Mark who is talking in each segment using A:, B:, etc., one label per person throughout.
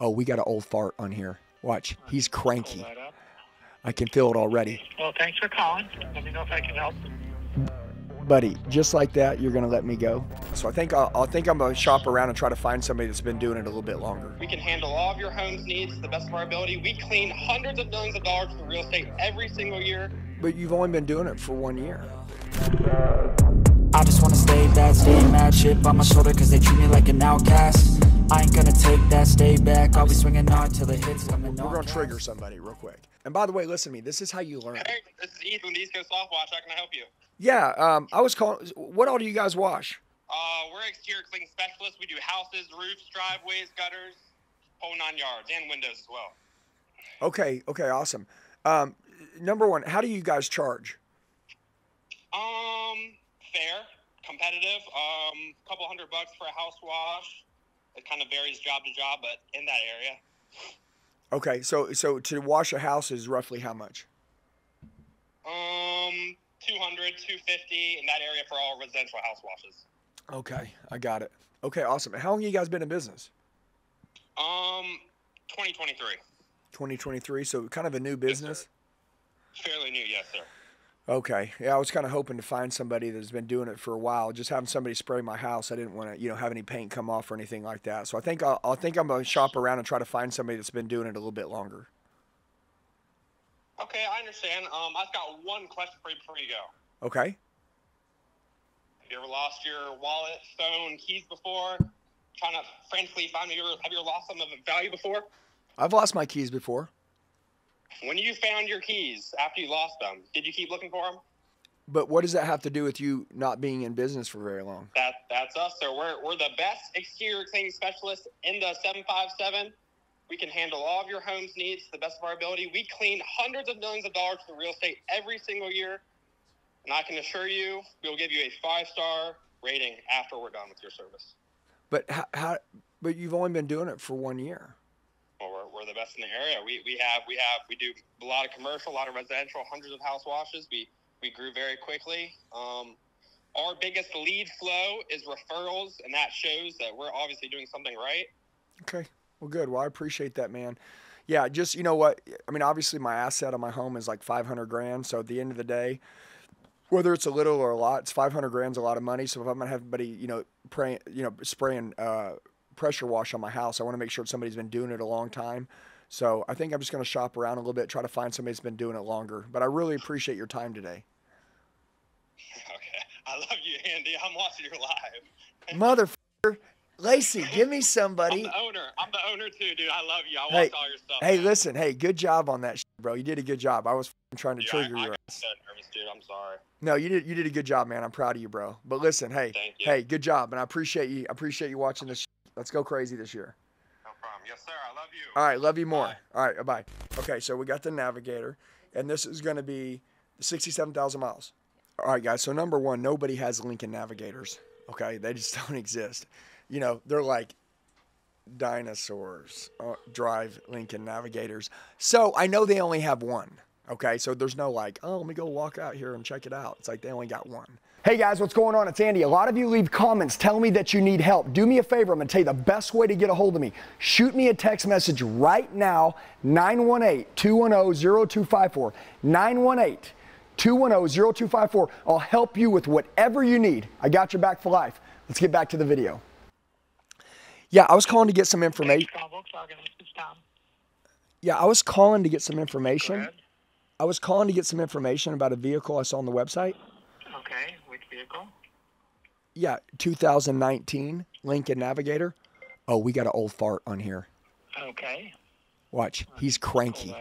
A: Oh, we got an old fart on here. Watch, he's cranky.
B: Pull that up.
A: I can feel it already.
B: Well, thanks for calling. Let me know if I can help.
A: Buddy, just like that, you're gonna let me go. So I think I'll, I think I'm gonna shop around and try to find somebody that's been doing it a little bit longer.
C: We can handle all of your home's needs to the best of our ability. We clean hundreds of millions of dollars for real estate every single year.
A: But you've only been doing it for one year.
D: I just wanna stay bad, stay mad, chip on my shoulder cause they treat me like an outcast I ain't gonna take that, stay back, I'll be swinging hard till the hits coming
A: We're gonna trigger somebody real quick. And by the way, listen to me. This is how you learn.
C: Hey, this is Ethan with the East Coast Soft Wash. How can I help you?
A: Yeah, um, I was calling. What all do you guys wash?
C: Uh, we're exterior cleaning specialists. We do houses, roofs, driveways, gutters, whole nine yards, and windows as well.
A: Okay, okay, awesome. Um, number one, how do you guys charge?
C: Um, fair, competitive. Um, couple hundred bucks for a house wash. It kind of varies job to job, but in that area.
A: Okay, so so to wash a house is roughly how much?
C: Um, 200, 250 in that area for all residential house washes.
A: Okay, I got it. Okay, awesome. How long you guys been in business?
C: Um, 2023.
A: 2023, so kind of a new business.
C: Fairly new, yes, sir.
A: Okay, yeah, I was kind of hoping to find somebody that's been doing it for a while. Just having somebody spray my house, I didn't want to, you know, have any paint come off or anything like that. So I think I'll, I think I'm gonna shop around and try to find somebody that's been doing it a little bit longer.
C: Okay, I understand. Um, I've got one question for you before you go.
A: Okay.
C: Have you ever lost your wallet, phone, keys before? Trying to frantically find them. Have you ever, have you ever lost something of value before?
A: I've lost my keys before.
C: When you found your keys after you lost them, did you keep looking for them?
A: But what does that have to do with you not being in business for very long?
C: That that's us, sir. We're we're the best exterior cleaning specialists in the 757. We can handle all of your home's needs to the best of our ability. We clean hundreds of millions of dollars for real estate every single year. And I can assure you, we'll give you a five star rating after we're done with your service.
A: But how, how? But you've only been doing it for one year.
C: Well, we're, we're the best in the area. We, we have we have we do a lot of commercial, a lot of residential, hundreds of house washes. We we grew very quickly. Um, our biggest lead flow is referrals, and that shows that we're obviously doing something right.
A: Okay. Well, good. Well, I appreciate that, man. Yeah, just you know what? I mean, obviously, my asset on my home is like 500 grand. So at the end of the day, whether it's a little or a lot, it's 500 grand's a lot of money. So if I'm gonna have somebody, you know, praying, you know, spraying uh, pressure wash on my house, I want to make sure somebody's been doing it a long time. So I think I'm just gonna shop around a little bit, try to find somebody that's been doing it longer. But I really appreciate your time today.
C: Okay, I love you, Andy. I'm watching your live.
A: Motherfucker, Lacey, give me
C: I'm
A: somebody.
C: the owner. I'm the owner too, dude. I love you. I
A: Hey,
C: watch all your stuff.
A: Hey,
C: man.
A: listen, hey, good job on that, shit, bro. You did a good job. I was trying to
C: Dude,
A: trigger
C: I, I
A: ass.
C: so nervous, dude. I'm sorry.
A: No, you did. You did a good job, man. I'm proud of you, bro. But listen, hey,
C: you.
A: hey, good job, and I appreciate you. I appreciate you watching this. Shit. Let's go crazy this year.
C: No problem. Yes, sir. I love you.
A: All right, love you more.
C: Bye.
A: All right, Bye-bye. Okay, so we got the Navigator, and this is going to be 67,000 miles. All right, guys. So number one, nobody has Lincoln Navigators. Okay, they just don't exist. You know, they're like dinosaurs uh, drive Lincoln Navigators. So I know they only have one. Okay, so there's no like, oh, let me go walk out here and check it out. It's like they only got one. Hey guys, what's going on? It's Andy. A lot of you leave comments telling me that you need help. Do me a favor. I'm going to tell you the best way to get a hold of me. Shoot me a text message right now 918 210 0254. 918 210 0254. I'll help you with whatever you need. I got your back for life. Let's get back to the video. Yeah, I was calling to get some information.
B: Thanks, Tom Volkswagen. This is Tom.
A: Yeah, I was calling to get some information. I was calling to get some information about a vehicle I saw on the website.
B: Okay, which vehicle?
A: Yeah, 2019 Lincoln Navigator. Oh, we got an old fart on here.
B: Okay,
A: Watch, he's cranky.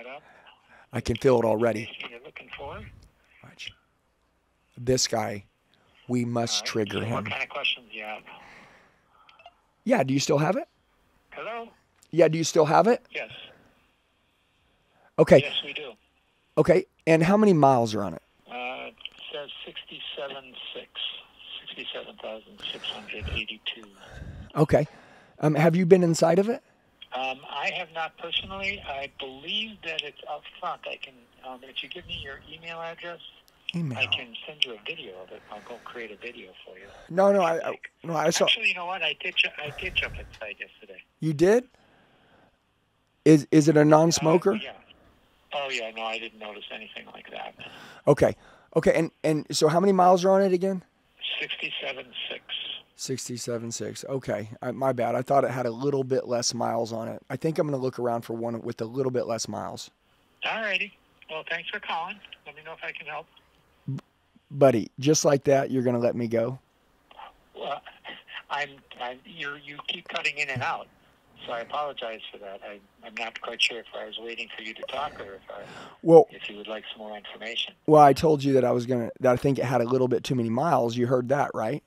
A: I can feel it already.
B: You're looking for?
A: Watch. This guy, we must
B: right,
A: trigger
B: so
A: him.
B: What kind of questions do you have?
A: Yeah, do you still have it?
B: Hello?
A: Yeah, do you still have it?
B: Yes.
A: Okay,
B: Yes, we do.
A: Okay. And how many miles are on it?
B: Uh, it says 67.6. 67,682.
A: Okay. Um, have you been inside of it?
B: Um, I have not personally. I believe that it's up front. I can, um, if you give me your email address,
A: Email.
B: I can send you a video of it. I'll go create a video for you.
A: No, no, I, I no, I saw.
B: Actually, you know what? I did. Ju- I did jump inside yesterday.
A: You did? Is is it a non-smoker?
B: Uh, yeah. Oh yeah, no, I didn't notice anything like that.
A: Okay. Okay. And and so how many miles are on it again?
B: Sixty-seven six.
A: 67.6. Okay. I, my bad. I thought it had a little bit less miles on it. I think I'm going to look around for one with a little bit less miles.
B: All righty. Well, thanks for calling. Let me know if I can help.
A: Buddy, just like that, you're going to let me go?
B: Well, I'm, I'm you you keep cutting in and out, so I apologize for that. I, I'm not quite sure if I was waiting for you to talk or if I,
A: Well,
B: if you would like some more information.
A: well, I told you that I was going to that I think it had a little bit too many miles. You heard that, right?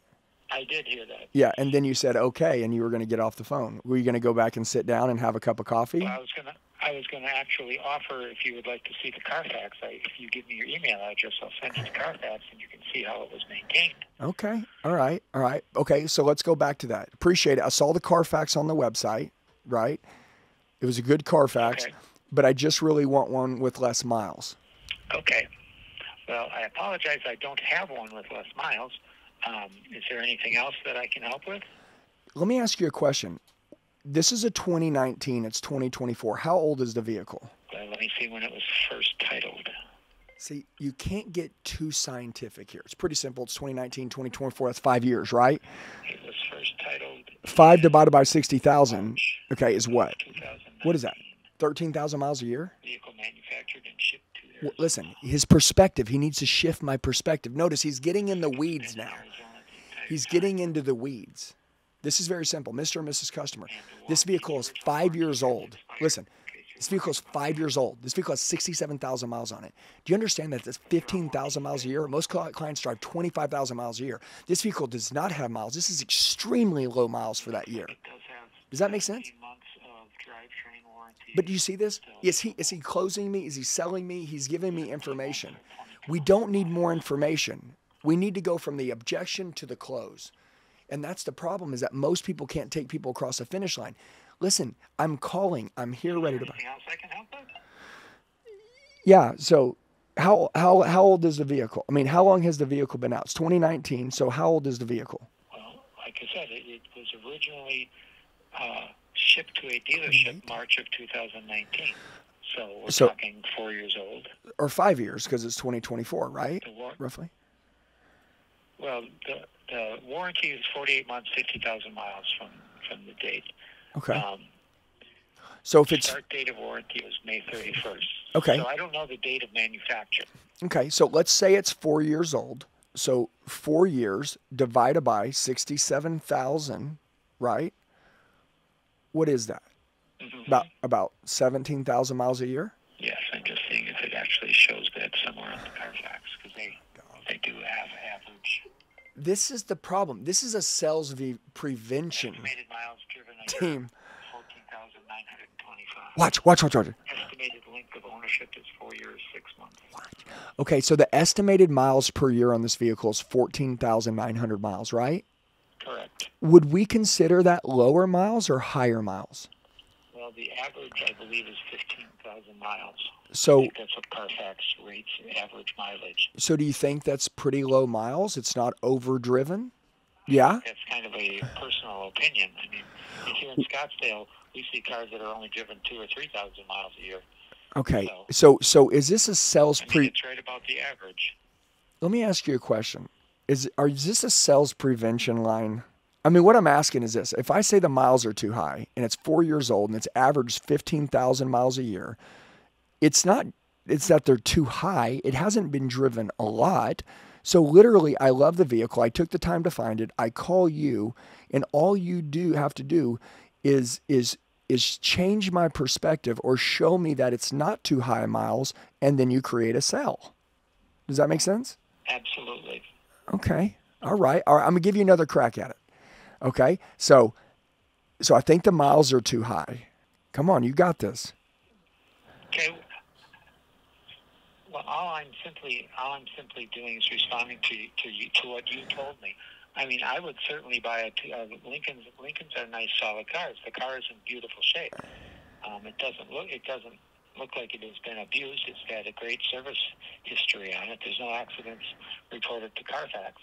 B: I did hear that.
A: Yeah, and then you said okay and you were going to get off the phone. Were you going to go back and sit down and have a cup of coffee?
B: Well, I was gonna I was gonna actually offer if you would like to see the Carfax. I, if you give me your email address, I'll send you the Carfax and you can see how it was maintained.
A: Okay. All right. All right. Okay. So let's go back to that. Appreciate it. I saw the Carfax on the website, right? It was a good Carfax,
B: Okay.
A: but I just really want one with less miles.
B: Okay. Well, I apologize. I don't have one with less miles. Um, is there anything else that I can help with?
A: Let me ask you a question. This is a 2019, it's 2024. How old is the vehicle?
B: Well, let me see when it was first titled.
A: See, you can't get too scientific here. It's pretty simple. It's 2019, 2024. That's five years, right?
B: It was first.
A: Five divided by 60,000, okay, is what? What is that? 13,000 miles a year?
B: Vehicle manufactured and shipped to
A: Listen, his perspective, he needs to shift my perspective. Notice he's getting in the weeds now.
B: Arizona the entire
A: He's getting into the weeds. This is very simple. Mr. and Mrs. Customer, this vehicle is five years old. Listen, this vehicle is five years old. This vehicle has 67,000 miles on it. Do you understand that that's 15,000 miles a year? Most clients drive 25,000 miles a year. This vehicle does not have miles. This is extremely low miles for that year.
B: Does
A: that make sense?
B: 17 months of drivetrain warranty.
A: But do you see this? Is he is he closing me? Is he selling me? He's giving me information. We don't need more information. We need to go from the objection to the close. And that's the problem is that most people can't take people across the finish line. Listen, I'm calling. I'm here ready to buy.
B: Anything else I can help with?
A: Yeah, so how how how old is the vehicle? I mean, how long has the vehicle been out? It's 2019. So how old is the vehicle?
B: Well, like I said, it, it was originally uh, shipped to a dealership March of 2019. So we're
A: So-
B: talking four years old.
A: Or 5 years because it's 2024, right?
B: War-
A: Roughly.
B: well, the, the warranty is 48 months, 50,000 miles from, from the date.
A: Okay.
B: Um,
A: So if it's
B: start date of warranty was May 31st.
A: Okay.
B: So I don't know the date of manufacture.
A: Okay, so let's say it's four years old. So four years divided by 67,000, right? What is that?
B: Mhm.
A: About about 17,000 miles a year?
B: Yes, I'm just seeing if it actually shows that somewhere on the Carfax because they they do have average
A: This is the problem. This is a sales v- prevention
B: estimated miles driven. a year,
A: team.
B: 14,925.
A: Watch, watch, watch, watch.
B: Estimated length of ownership is four years, six months.
A: Okay, so the estimated miles per year on this vehicle is 14,900 miles, right?
B: Correct.
A: Would we consider that lower miles or higher miles?
B: Well, the average, I believe, is 15,000 miles.
A: So
B: that's what Carfax rates average mileage.
A: so do you think that's pretty low miles? It's not overdriven? Yeah?
B: That's kind of a personal opinion. I mean, here in Scottsdale, we see cars that are only driven two or 3,000 miles a year.
A: Okay. So so is this a sales
B: I mean,
A: pre
B: it's right about the average.
A: Let me ask you a question. Is are is this a sales prevention line? I mean, what I'm asking is this: if I say the miles are too high and it's four years old and it's averaged fifteen thousand miles a year, it's not. It's that they're too high. It hasn't been driven a lot. So literally, I love the vehicle. I took the time to find it. I call you, and all you do have to do is is is change my perspective or show me that it's not too high miles, and then you create a sale. Does that make sense?
B: Absolutely.
A: Okay. All right. All right. I'm gonna give you another crack at it. Okay. So, so I think the miles are too high. Come on, you got this.
B: Okay. Well, all I'm simply all I'm simply doing is responding to to you, to what you told me. I mean, I would certainly buy a uh, Lincoln's. Lincoln's are nice, solid cars. The car is in beautiful shape. Um, it doesn't look it doesn't look like it has been abused. It's got a great service history on it. There's no accidents reported to Carfax.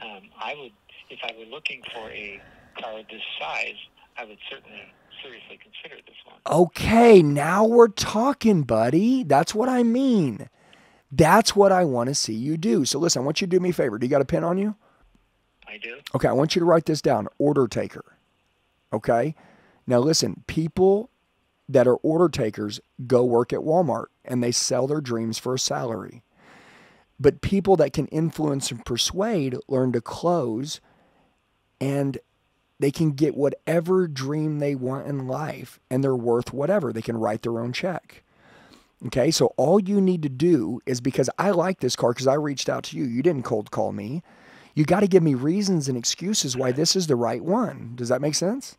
B: Um, I would, if I were looking for a car this size, I would certainly seriously consider this one.
A: Okay, now we're talking, buddy. That's what I mean. That's what I want to see you do. So listen, I want you to do me a favor. Do you got a pen on you?
B: I do.
A: Okay, I want you to write this down. Order taker. Okay? Now listen, people that are order takers go work at Walmart and they sell their dreams for a salary. But people that can influence and persuade learn to close and they can get whatever dream they want in life and they're worth whatever. They can write their own check. Okay, so all you need to do is because I like this car because I reached out to you. You didn't cold call me. You got to give me reasons and excuses why this is the right one. Does that make sense?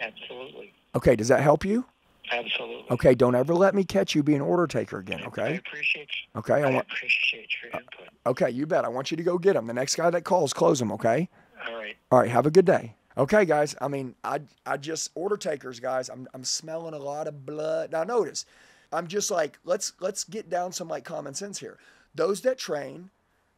B: Absolutely.
A: Okay, does that help you?
B: Absolutely.
A: Okay, don't ever let me catch you being an order taker again,
B: I
A: okay?
B: appreciate you.
A: Okay, I
B: I
A: want
B: appreciate your uh, input.
A: Okay, you bet. I want you to go get him. The next guy that calls, close him, okay?
B: All right.
A: All right, have a good day. Okay, guys. I mean, I I just order takers, guys. I'm I'm smelling a lot of blood. Now notice, I'm just like let's let's get down some like common sense here. Those that train,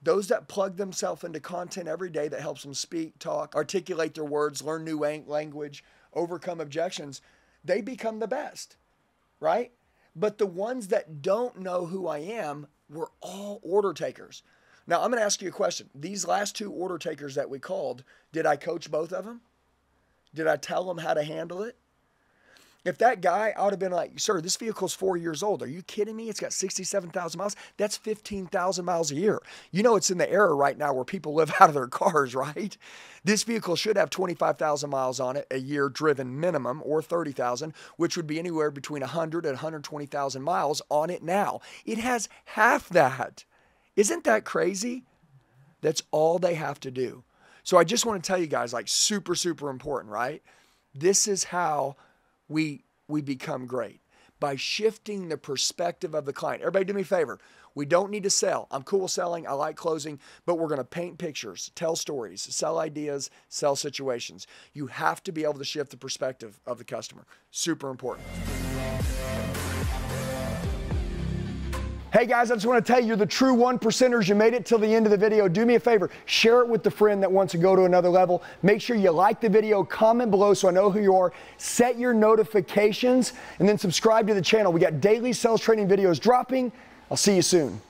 A: those that plug themselves into content every day that helps them speak, talk, articulate their words, learn new language, overcome objections, they become the best, right? But the ones that don't know who I am were all order takers. Now, I'm going to ask you a question. These last two order takers that we called, did I coach both of them? Did I tell them how to handle it? If that guy, I would have been like, sir, this vehicle's four years old. Are you kidding me? It's got 67,000 miles. That's 15,000 miles a year. You know, it's in the era right now where people live out of their cars, right? This vehicle should have 25,000 miles on it a year driven minimum or 30,000, which would be anywhere between 100 and 120,000 miles on it now. It has half that. Isn't that crazy? That's all they have to do. So I just want to tell you guys, like super, super important, right? This is how we we become great by shifting the perspective of the client. Everybody, do me a favor. We don't need to sell. I'm cool selling. I like closing, but we're going to paint pictures, tell stories, sell ideas, sell situations. You have to be able to shift the perspective of the customer. Super important. Hey guys, I just want to tell you, you're the true one percenters. You made it till the end of the video. Do me a favor, share it with the friend that wants to go to another level. Make sure you like the video, comment below so I know who you are. Set your notifications and then subscribe to the channel. We got daily sales training videos dropping. I'll see you soon.